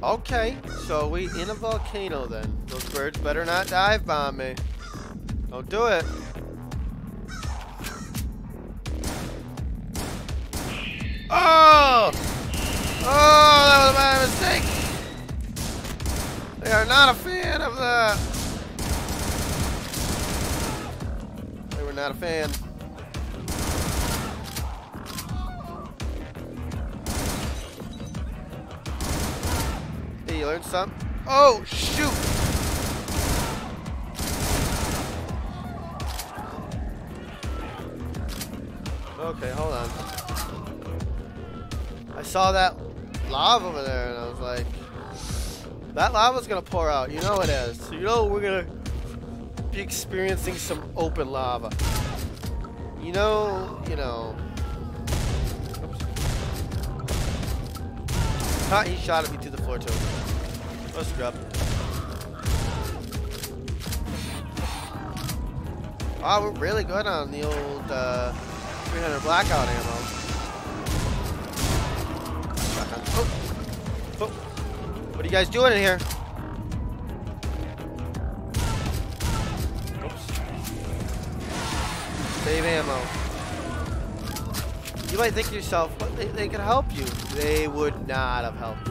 Okay, so we in a volcano then. Those birds better not dive bomb me. Don't do it. Oh! Oh, that was my mistake. They are not a fan of that. They were not a fan. You learned something? Oh, shoot! Okay, hold on. I saw that lava over there and I was like, that lava's gonna pour out. You know it is. So you know we're gonna be experiencing some open lava. You know, you know. Ah, he shot at me to floor too. Let's drop. Oh, we're really good on the old uh, 300 blackout ammo. Oh. Oh. What are you guys doing in here? Oops. Save ammo. You might think to yourself, but they, they could help you. They would not have helped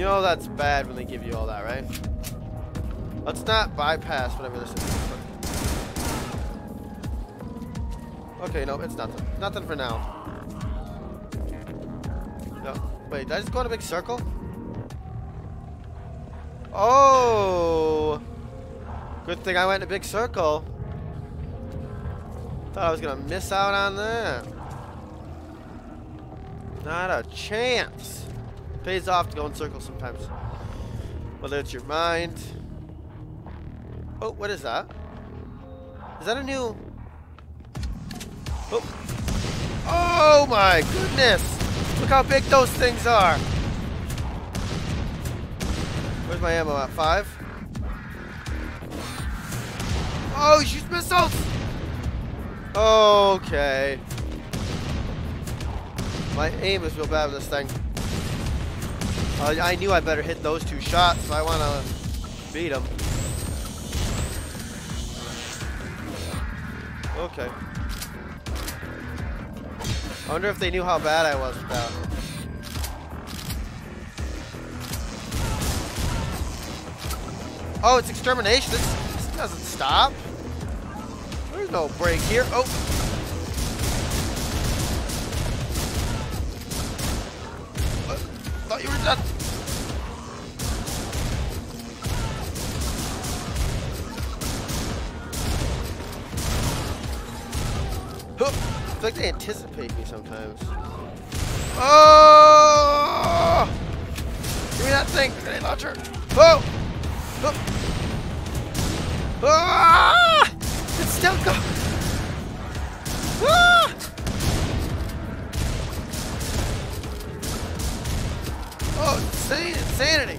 you. Know that's bad when they give you all that, right? Let's not bypass whatever this is. Okay, no, it's nothing. Nothing for now. No. Wait, did I just go in a big circle? Oh! Good thing I went in a big circle. Thought I was gonna miss out on that. Not a chance. Pays off to go in circles sometimes. Whether it's your mind. Oh, what is that? Is that a new... Oh. Oh my goodness! Look how big those things are! Where's my ammo at? Five? Oh, shoots missiles! Okay. My aim is real bad with this thing. Uh, I knew I better hit those two shots I want to beat them. Okay. I wonder if they knew how bad I was that. Oh, it's extermination. This, this doesn't stop. There's no break here. Oh. I like they anticipate me sometimes. Oh! Give me that thing, grenade launcher. Oh! Oh! Ah! It's still going. Ah! Oh, insane insanity.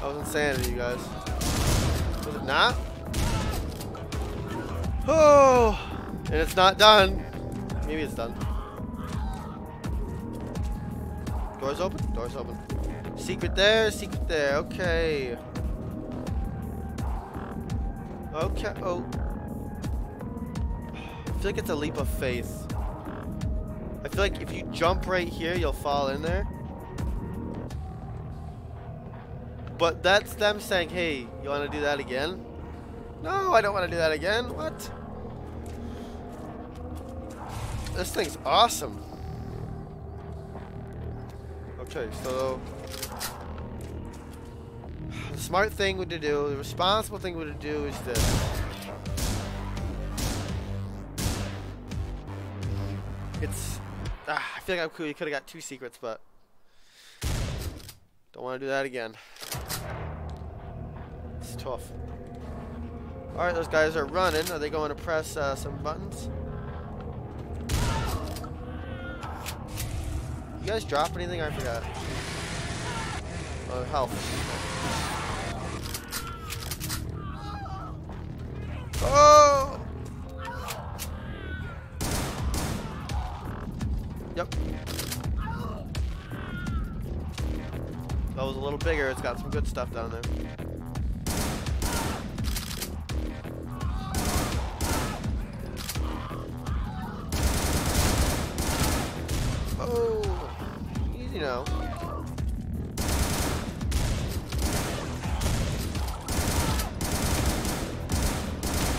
That was insanity, you guys. Was it not? Oh, and it's not done. Maybe it's done. Doors open? Doors open. Secret there, secret there. Okay. Okay. Oh. I feel like it's a leap of faith. I feel like if you jump right here, you'll fall in there. But that's them saying, hey, you want to do that again? No, I don't want to do that again. What? This thing's awesome. Okay, so the smart thing to do, the responsible thing to do is this. It's ah, I feel like I'm cool. you could have got two secrets, but don't want to do that again. It's tough. Alright, those guys are running. Are they going to press uh, some buttons? You guys drop anything? I forgot. Oh, health. Oh! Yep. That was a little bigger. It's got some good stuff down there. Easy now.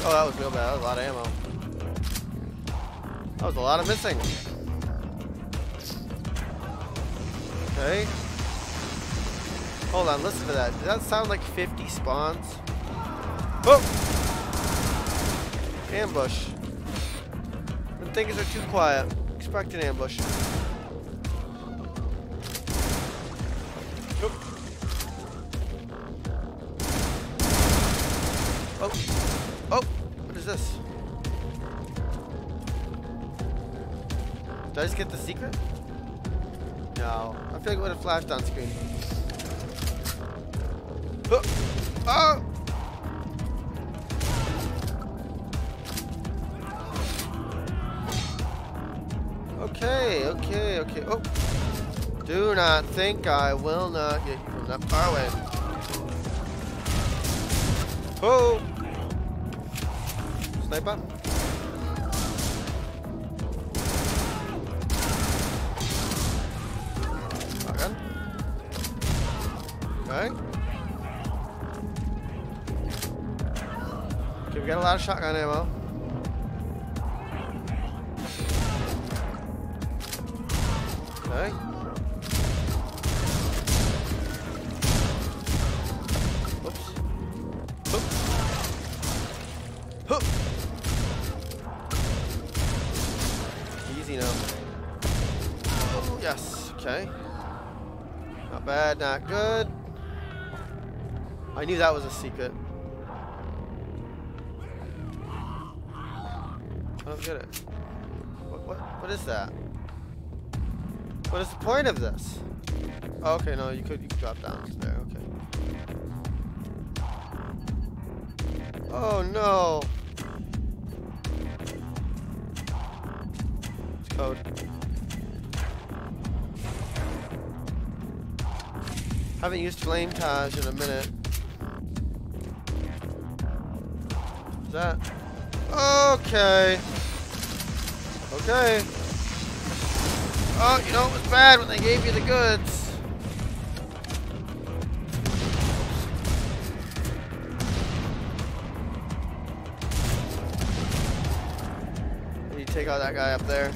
Oh, that was real bad. That was a lot of ammo. That was a lot of missing. Okay. Hold on, listen to that. Does that sound like 50 spawns? Oh! Ambush. When things are too quiet, expect an ambush. Oh. Oh! What is this? Did I just get the secret? No. I feel like it would have flashed on screen. Oh! oh! Okay, okay, okay. Oh! Do not think I will not get you from that far away. Oh! Sniper? Shotgun. Okay. Okay, we got a lot of shotgun ammo. Easy now. Oh, yes. Okay. Not bad, not good. I knew that was a secret. I don't get it. What, what, what is that? What is the point of this? Oh, okay, no, you could, you could drop down there, okay. Oh no! Code. Haven't used flame Taj in a minute. Is that? Okay. Okay. Oh, you know it was bad when they gave you the goods. You take out that guy up there.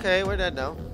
Okay, we're dead now.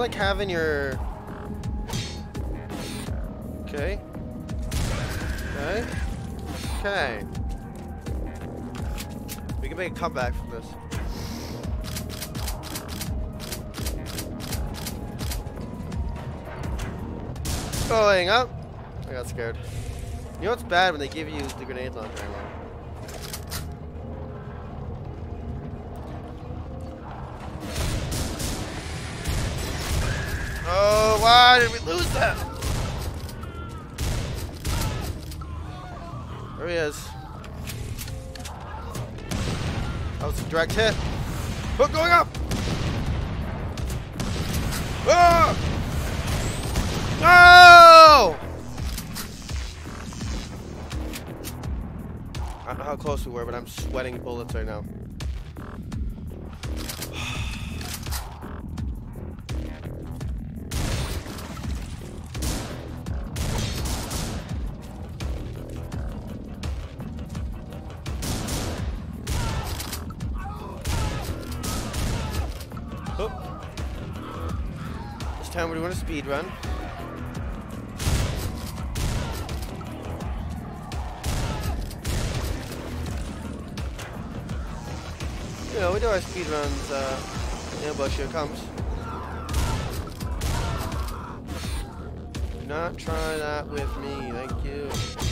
Like having your. Okay. Okay. Okay. We can make a comeback from this. Oh, Going up. I got scared. You know what's bad when they give you the grenade launcher? Oh, why did we lose that? There he is. That was a direct hit. Hook going up! Ah! No! I don't know how close we were, but I'm sweating bullets right now. Time we're doing a speed run. You know, we do our speed runs, uh, ambush here comes. Do not try that with me, thank you.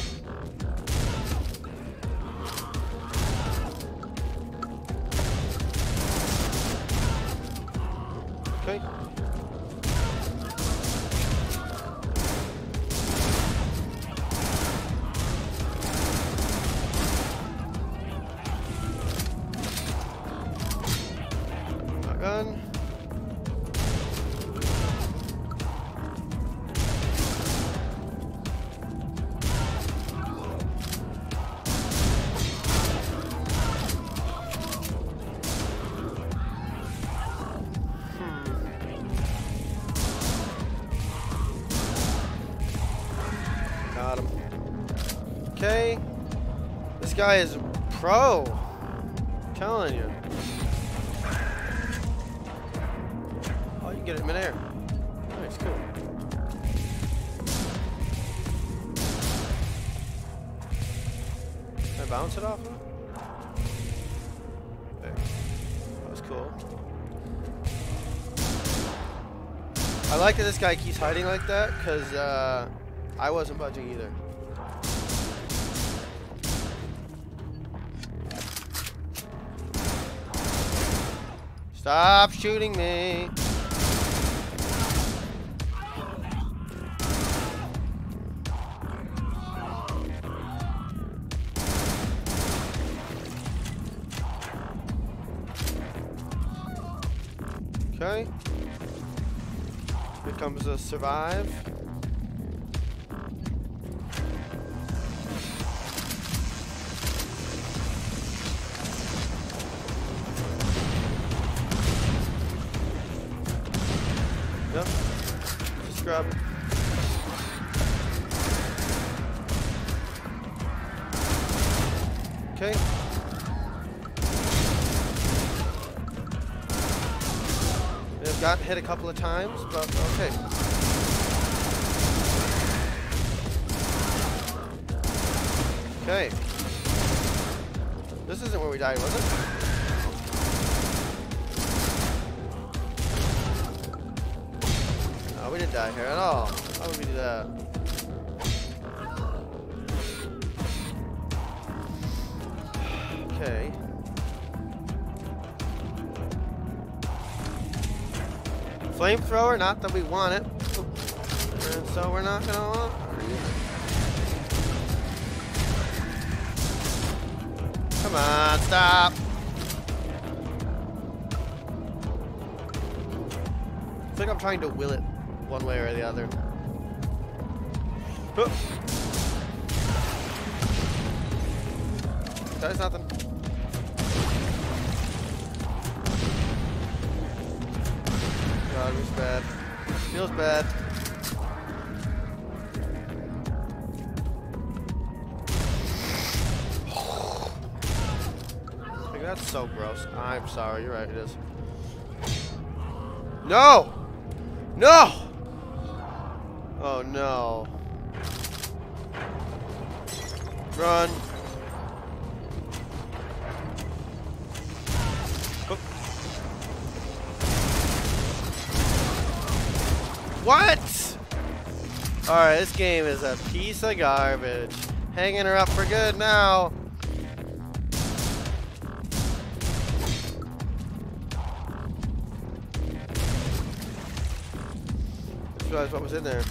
Got him. Okay. This guy is pro. I'm telling you. Oh, you can get it in midair. Nice, cool. Can I bounce it off him? That was cool. I like that this guy keeps hiding like that, because uh, I wasn't budging either. Stop shooting me. Okay. Here comes a survive. It. Okay. They've got hit a couple of times, but okay. Okay. This isn't where we died, was it? No, we didn't die here at all. How would we do that? Okay. Flamethrower, not that we want it. And so we're not gonna want Come on, stop. I think I'm trying to will it one way or the other. Huh. Does nothing. God, it was bad. Feels bad. Like, that's so gross. I'm sorry, you're right, it is. No! No! Oh no. Run. What? Alright, this game is a piece of garbage. Hanging her up for good now. Just realized what was in there.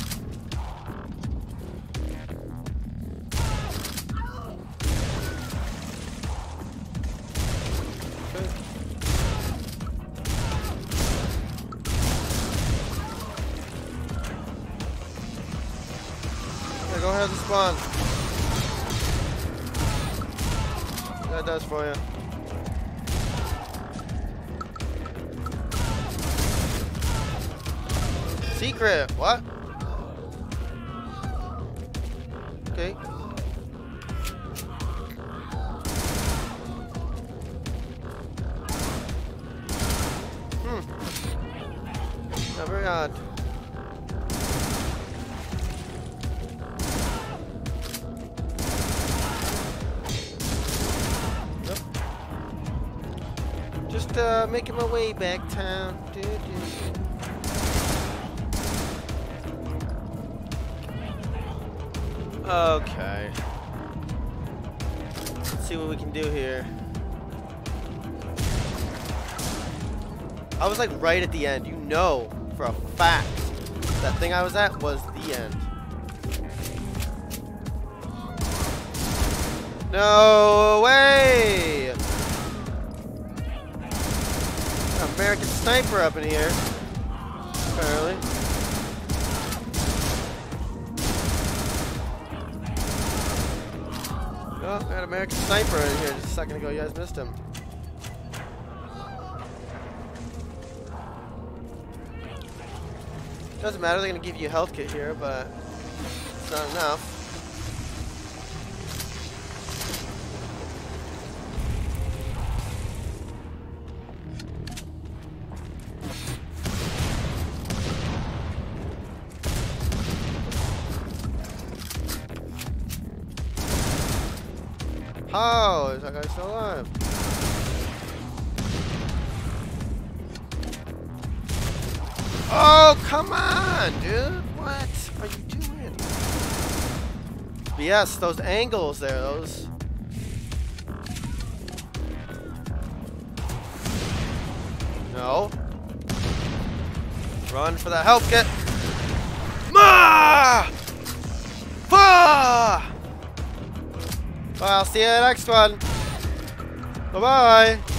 Go ahead and spawn. That does for you. secret. What? Okay. Hmm. Yeah, very. Nope. Just uh, making my way back town. Dude. Okay. Let's see what we can do here. I was like right at the end. You know for a fact that thing I was at was the end. No way! American sniper up in here. Apparently. Oh, got American sniper in here just a second ago. You guys missed him. Doesn't matter, they're gonna give you a health kit here, but it's not enough. Oh, come on, dude. What are you doing? But yes, those angles there, those... No. Run for the help kit. Ma! Well, I'll see you in the next one. Bye bye.